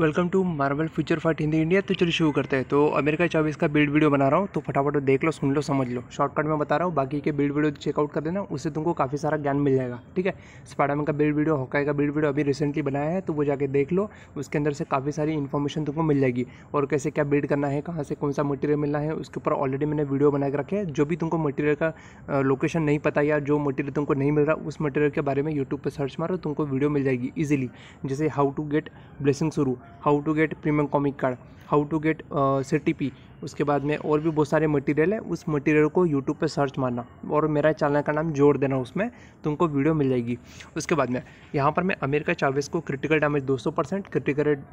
Welcome to Marvel Future Fight Hindi India. तो चलिए शुरू करते हैं। तो अमेरिका चौबीस का बिल्ड वीडियो बना रहा हूँ तो फटाफट देख लो, सुन लो, समझ लो। शॉर्टकट में बता रहा हूँ, बाकी के बिल्ड वीडियो चेकआउट कर देना, उससे तुमको काफ़ी सारा ज्ञान मिल जाएगा, ठीक है? स्पाइडरमैन का बिल्ड वीडियो हॉकाई का बिल्ड वीडियो अभी रिसेंटली बनाया है तो वो जाके देख लो, उसके अंदर से काफ़ी सारी इन्फॉर्मेशन तुमको मिल जाएगी। और कैसे क्या बिल्ड करना है, कहाँ से कौन सा मटीरियल मिलना है, उसके ऊपर ऑलरेडी मैंने वीडियो बना के रखे हैं। जो भी तुमको मटीरियल का लोकेशन नहीं पता या जो मटीरियल तुमको नहीं मिल रहा, उस मटीरियल के बारे में यूट्यूब पर सर्च मारो, तुमको वीडियो मिल जाएगी ईजिली जैसे हाउ टू गेट ब्लेसिंग शुरू। How to get premium comic card, how to get C उसके बाद में और भी बहुत सारे मटेरियल है, उस मटेरियल को यूट्यूब पे सर्च मारना और मेरा चैनल का नाम जोड़ देना उसमें, तुमको वीडियो मिल जाएगी। उसके बाद में, यहाँ पर मैं अमेरिका चावेस को critical damage 200 percent critical rate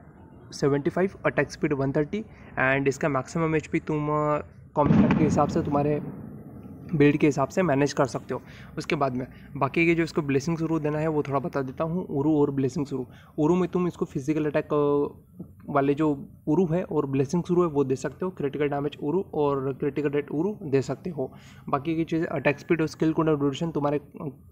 seventy five attack speed one thirty and इसका मैक्सिमम एच पी तुम कॉम्पिटर के हिसाब से तुम्हारे बिल्ड के हिसाब से मैनेज कर सकते हो। उसके बाद में बाकी के जो इसको ब्लेसिंग शुरू देना है वो थोड़ा बता देता हूँ। उरू और ब्लेसिंग शुरू उरू में तुम इसको फ़िज़िकल अटैक वाले जो उरू है और ब्लेसिंग शुरू है वो दे सकते हो। क्रिटिकल डैमेज उरू और क्रिटिकल रेट उरू दे सकते हो। बाकी की चीज़ें अटैक स्पीड और स्किल कोड ड्यूरेशन तुम्हारे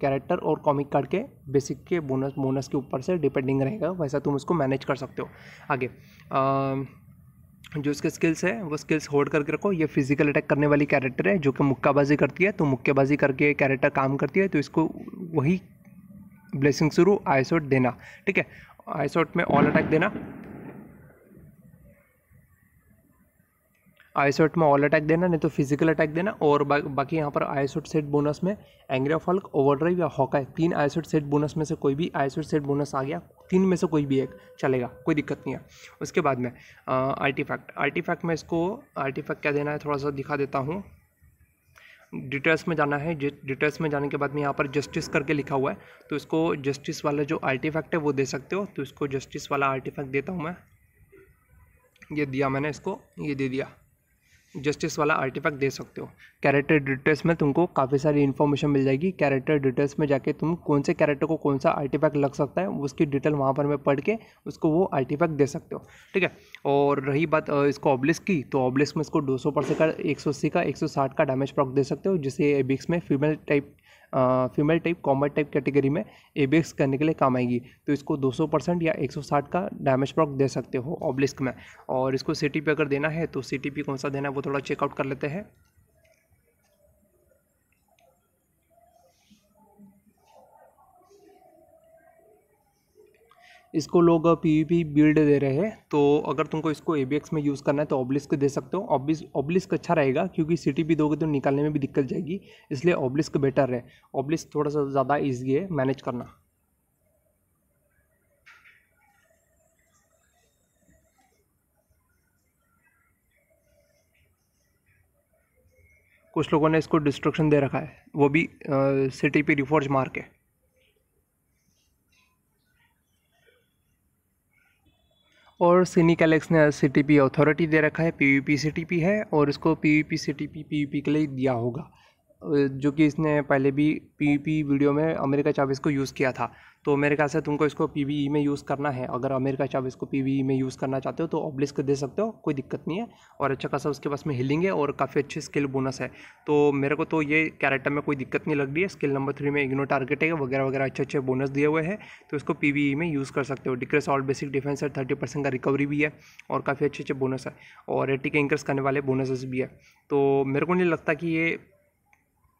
कैरेक्टर और कॉमिक कार्ड के बेसिक के बोनस बोनस के ऊपर से डिपेंडिंग रहेगा वैसा तुम उसको मैनेज कर सकते हो। आगे आ, जो इसके स्किल्स है, वो स्किल्स होल्ड करके रखो। ये फ़िज़िकल अटैक करने वाली कैरेक्टर है, जो कि मुक्काबाजी करती है तो मुक्केबाजी करके कैरेक्टर काम करती है तो इसको वही ब्लेसिंग शुरू आइसोट देना, ठीक है? आइसोट में ऑल अटैक देना। आइसोट में ऑल अटैक देना नहीं तो फ़िज़िकल अटैक देना और बा, बाकी यहाँ पर आइसोट सेट बोनस में एंग्रिया फल्क ओवरड्राइव या हॉकाई तीन आइसोट सेट बोनस में से कोई भी आइसोट सेट बोनस आ गया तीन में से कोई भी एक चलेगा कोई दिक्कत नहीं है। उसके बाद में आर्टिफैक्ट आर्टिफैक्ट में इसको आर्टिफैक्ट क्या देना है थोड़ा सा दिखा देता हूँ। डिटेल्स में जाना है डिटेल्स में जाने के बाद में यहाँ पर जस्टिस करके लिखा हुआ है तो इसको जस्टिस वाला जो आर्टिफैक्ट है वो दे सकते हो तो इसको जस्टिस वाला आर्टिफैक्ट देता हूँ मैं। ये दिया मैंने इसको ये दे दिया। जस्टिस वाला आर्टिफैक्ट दे सकते हो। कैरेक्टर डिटेल्स में तुमको काफ़ी सारी इन्फॉर्मेशन मिल जाएगी। कैरेक्टर डिटेल्स में जाके तुम कौन से कैरेक्टर को कौन सा आर्टिफैक्ट लग सकता है, उसकी डिटेल वहाँ पर मैं पढ़ के उसको वो आर्टिफैक्ट दे सकते हो। ठीक है? और रही बात इसको ऑब्लिस की तो ऑब्लिस में इसको दो सौ का, एक सौ अस्सी का, एक सौ साठ का डैमेज प्रॉक दे सकते हो जिससे एबिक्स में female type female type combat type category में ए करने के लिए काम आएगी। तो इसको 200 परसेंट या 160 का डैमेज प्रॉक दे सकते हो ऑब्लिस्क में। और इसको सीटीपी अगर देना है तो सीटीपी कौन सा देना है, वो थोड़ा चेकआउट कर लेते हैं। इसको लोग पीवीपी बिल्ड दे रहे हैं। तो अगर तुमको इसको एबीएक्स में यूज़ करना है तो ऑब्लिस्क दे सकते हो। ऑब्लिस ऑब्लिस्क अच्छा रहेगा, क्योंकि सी टी दोगे तो निकालने में भी दिक्कत जाएगी, इसलिए ऑब्लिस्क बेटर है। ऑब्लिस्क थोड़ा सा ज़्यादा ईजी है मैनेज करना। कुछ लोगों ने इसको डिस्ट्रक्शन दे रखा है, वो भी सी टी पी रिफोर्ज मार के। और सिनी कैलेक्स ने सी टी पी अथॉरिटी दे रखा है P U P C T P है और इसको P U P C T P P V P के लिए दिया होगा। जो कि इसने पहले भी पी वीडियो में अमेरिका चाविस को यूज़ किया था। तो मेरे ख्याल से तुमको इसको पी में यूज़ करना है। अगर अमेरिका चाविस को पी में यूज़ करना चाहते हो तो ऑब्लिस्क दे सकते हो, कोई दिक्कत नहीं है और अच्छा खासा उसके पास में हिलिंग है और काफ़ी अच्छी स्किल बोनस है। तो मेरे को तो ये कैरेक्टर में कोई दिक्कत नहीं लग रही है। स्किल नंबर थ्री में इग्नो टारगेट है, वगैरह वगैरह अच्छे अच्छे बोनस दिए हुए हैं। तो इसको पीवीई में यूज़ कर सकते हो। डिक्रेस ऑल बेसिक डिफेंस है थर्टी परसेंट का रिकवरी भी है और काफ़ी अच्छे अच्छे बोनस है और एटी के इंक्रेस करने वाले बोनसेस भी है। तो मेरे को नहीं लगता कि ये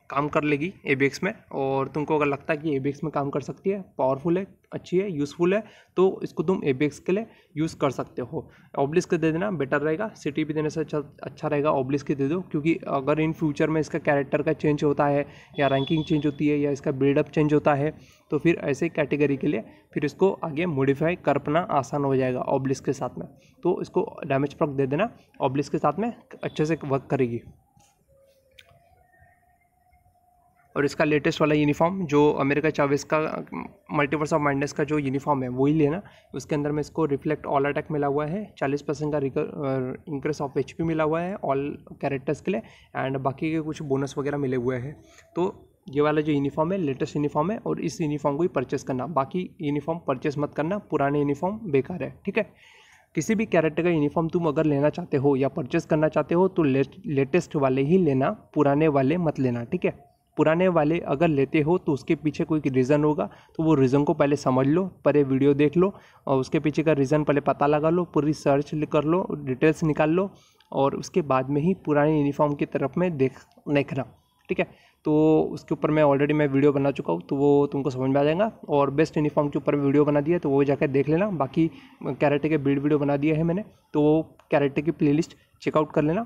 काम कर लेगी ए में। और तुमको अगर लगता है कि ए में काम कर सकती है पावरफुल है, अच्छी है यूज़फुल है तो इसको तुम ए के लिए यूज़ कर सकते हो। ऑब्लिस के दे देना बेटर रहेगा। सिटी भी देने से अच्छा अच्छा रहेगा ऑब्लिस के दे दो। क्योंकि अगर इन फ्यूचर में इसका कैरेक्टर का चेंज होता है, या रैंकिंग चेंज होती है, या इसका बिल्डअप चेंज होता है तो फिर ऐसे कैटेगरी के लिए फिर इसको आगे मॉडिफाई कर पाना आसान हो जाएगा ऑब्लिस के साथ में। तो इसको डैमेज प्रॉक दे देना ऑब्लिस के साथ में अच्छे से वर्क करेगी। और इसका लेटेस्ट वाला यूनिफॉर्म जो अमेरिका चावेस का मल्टीवर्स ऑफ़ माइंडस का जो यूनिफॉर्म है, वही लेना। उसके अंदर में इसको रिफ्लेक्ट ऑल अटैक मिला हुआ है, चालीस परसेंट का इंक्रेस ऑफ़ एचपी मिला हुआ है ऑल कैरेक्टर्स के लिए एंड बाकी के कुछ बोनस वगैरह मिले हुए हैं। तो ये वाला जो यूनिफॉर्म है लेटेस्ट यूनिफॉर्म है, और इस यूनिफॉर्म को ही परचेस करना। बाकी यूनिफॉर्म परचेस मत करना, पुराने यूनिफॉर्म बेकार है, ठीक है? किसी भी कैरेक्टर का यूनिफॉर्म तुम अगर लेना चाहते हो या परचेस करना चाहते हो तो लेटेस्ट वाले ही लेना, पुराने वाले मत लेना, ठीक है? पुराने वाले अगर लेते हो तो उसके पीछे कोई रीज़न होगा तो वो रीज़न को पहले समझ लो, पहले वीडियो देख लो और उसके पीछे का रीज़न पहले पता लगा लो, पूरी सर्च कर लो डिटेल्स निकाल लो और उसके बाद में ही पुराने यूनिफॉर्म की तरफ़ में देख, देखना, ठीक है? तो उसके ऊपर मैं ऑलरेडी मैं वीडियो बना चुका हूँ तो वो तुमको समझ में आ जाएगा और बेस्ट यूनिफॉर्म के ऊपर वीडियो बना दिया तो वो जाकर देख लेना, बाकी कैरेटे के बिल्ड वीडियो बना दिया है मैंने तो वो कैरेटे की प्लेलिस्ट चेकआउट कर लेना।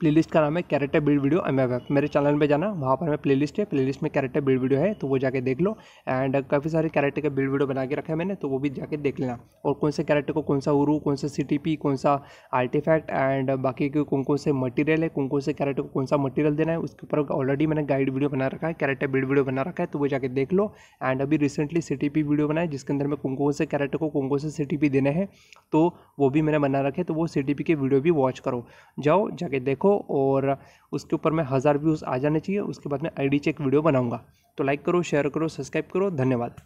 प्लेलिस्ट का नाम है character build video M F मेरे चैनल पे जाना, वहाँ पर मैं प्लेलिस्ट है। प्लेलिस्ट में कैरेक्टर बिल्ड वीडियो है तो वो जाके देख लो। एंड काफ़ी सारे कैरेक्टर का बिल्ड वीडियो बना के रखा है मैंने तो वो भी जाके देख लेना। और कौन से कैरेक्टर को कौन सा उरू कौन सा सी कौन सा आर्टिफैक्ट एंड बाकी के कौन कौन से मटीरियल है, कौन कौन से कैरेक्टर को कौन सा मटीरियल देना है, उसके ऊपर ऑलरेडी मैंने गाइड वीडियो बना रखा है कैरेक्टर बिल्ड वीडियो बना रखा है तो वो जाके देख लो। एंड अभी रिसेंटली सी वीडियो बनाए जिसके अंदर में कौन कौन से कैरेक्टर को कौन कौन से सी देने हैं। तो वो भी मैंने बना रखे तो वो सी के वीडियो भी वॉच करो। जाओ, जाके देखो और उसके ऊपर मैं हज़ार व्यूज़ आ जाने चाहिए, उसके बाद मैं आई डी चेक वीडियो बनाऊँगा। तो लाइक करो शेयर करो सब्सक्राइब करो, धन्यवाद।